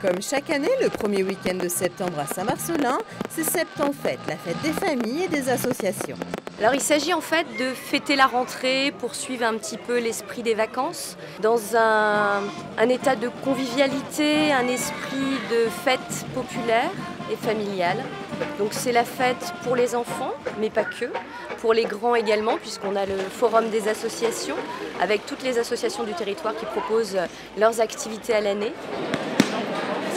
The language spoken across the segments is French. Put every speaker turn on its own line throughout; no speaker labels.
Comme chaque année, le premier week-end de septembre à Saint-Marcelin, c'est Septembre Fête, la fête des familles et des associations.
Alors il s'agit en fait de fêter la rentrée, poursuivre un petit peu l'esprit des vacances, dans un, un état de convivialité, un esprit de fête populaire et familiale. Donc c'est la fête pour les enfants, mais pas que, pour les grands également, puisqu'on a le forum des associations, avec toutes les associations du territoire qui proposent leurs activités à l'année.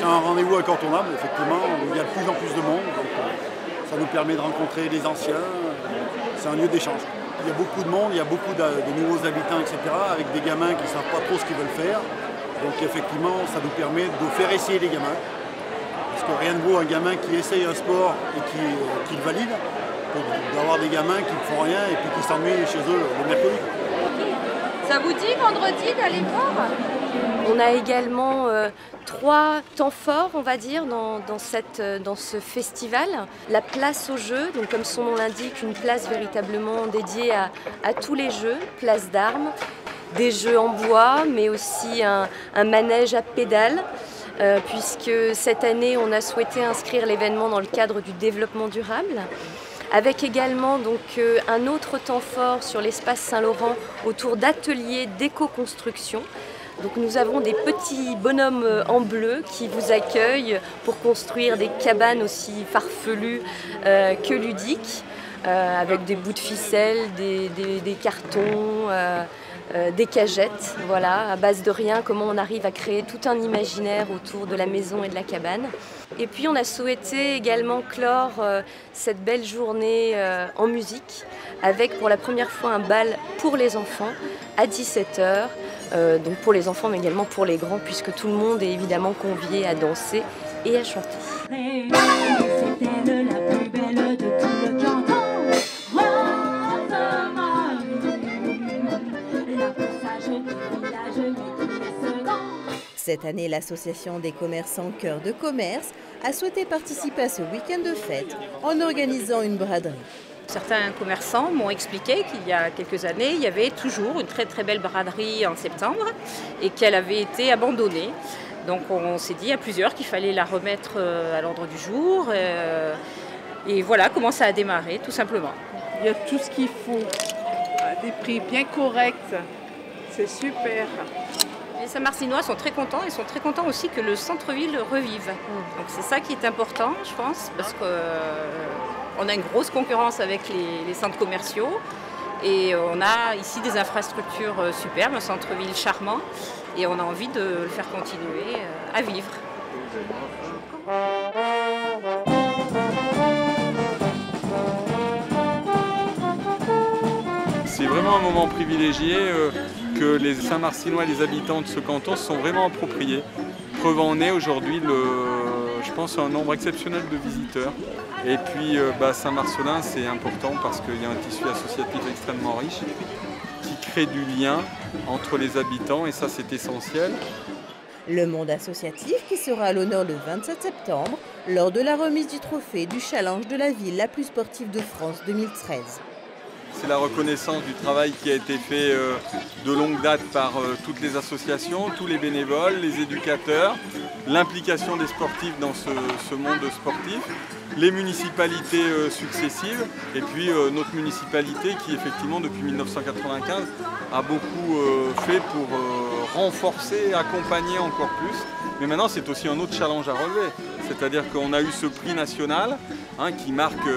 C'est un rendez-vous incontournable, effectivement, où il y a de plus en plus de monde. Donc, euh, ça nous permet de rencontrer les anciens. C'est un lieu d'échange. Il y a beaucoup de monde, il y a beaucoup de, de nouveaux habitants, etc., avec des gamins qui ne savent pas trop ce qu'ils veulent faire. Donc effectivement, ça nous permet de faire essayer les gamins. Parce que rien ne vaut un gamin qui essaye un sport et qui, euh, qui le valide, d'avoir des gamins qui ne font rien et puis qui s'ennuient chez eux le mercredi.
Ça vous dit vendredi d'aller voir?
On a également euh, trois temps forts, on va dire, dans, euh, ce festival. La place aux jeux, comme son nom l'indique, une place véritablement dédiée à, tous les jeux, place d'armes, des jeux en bois, mais aussi un, manège à pédales. euh, puisque cette année, on a souhaité inscrire l'événement dans le cadre du développement durable avec également donc un autre temps fort sur l'espace Saint-Laurent autour d'ateliers d'éco-construction. Donc nous avons des petits bonhommes euh, en bleu qui vous accueillent pour construire des cabanes aussi farfelues euh, que ludiques, euh, avec des bouts de ficelle, des, cartons, des cagettes, voilà, à base de rien, comment on arrive à créer tout un imaginaire autour de la maison et de la cabane. Et puis on a souhaité également clore cette belle journée en musique avec pour la première fois un bal pour les enfants à 17h, donc pour les enfants mais également pour les grands puisque tout le monde est évidemment convié à danser et à chanter.
Cette année, l'association des commerçants Cœur de Commerce a souhaité participer à ce week-end de fête en organisant une braderie.
Certains commerçants m'ont expliqué qu'il y a quelques années, il y avait toujours une très très belle braderie en septembre et qu'elle avait été abandonnée. Donc on s'est dit à plusieurs qu'il fallait la remettre euh, à l'ordre du jour. euh, Et voilà comment ça a démarré, tout simplement.
Il y a tout ce qu'il faut, à des prix bien corrects. C'est super.
Les Saint-Marcinois sont très contents et sont très contents aussi que le centre-ville revive. Donc c'est ça qui est important, je pense, parce qu'on a une grosse concurrence avec les, centres commerciaux. Et on a ici des infrastructures euh, superbes, un centre-ville charmant, et on a envie de le faire continuer euh, à vivre.
C'est vraiment un moment privilégié euh, que les Saint-Marcinois, les habitants de ce canton se sont vraiment appropriés. Preuve en est aujourd'hui, le- pense, un nombre exceptionnel de visiteurs. Et puis euh, bah, Saint-Marcelin, c'est important parce qu'il y a un tissu associatif extrêmement riche qui crée du lien entre les habitants et ça c'est essentiel.
Le monde associatif qui sera à l'honneur le 27 septembre lors de la remise du trophée du challenge de la ville la plus sportive de France 2013.
C'est la reconnaissance du travail qui a été fait euh, de longue date par euh, toutes les associations, tous les bénévoles, les éducateurs, l'implication des sportifs dans ce, ce monde sportif, les municipalités euh, successives et puis euh, notre municipalité qui effectivement depuis 1995 a beaucoup euh, fait pour renforcer, accompagner encore plus. Mais maintenant c'est aussi un autre challenge à relever. C'est-à-dire qu'on a eu ce prix national hein, qui marque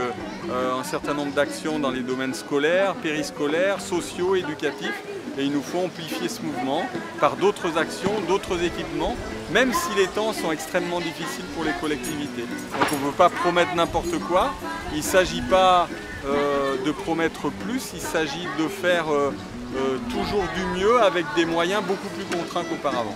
un certain nombre d'actions dans les domaines scolaires, périscolaires, sociaux, éducatifs. Et il nous faut amplifier ce mouvement par d'autres actions, d'autres équipements, même si les temps sont extrêmement difficiles pour les collectivités. Donc on ne veut pas n'importe quoi. Il ne s'agit pas euh, de promettre plus, il s'agit de faire euh, euh, toujours du mieux avec des moyens beaucoup plus contraints qu'auparavant.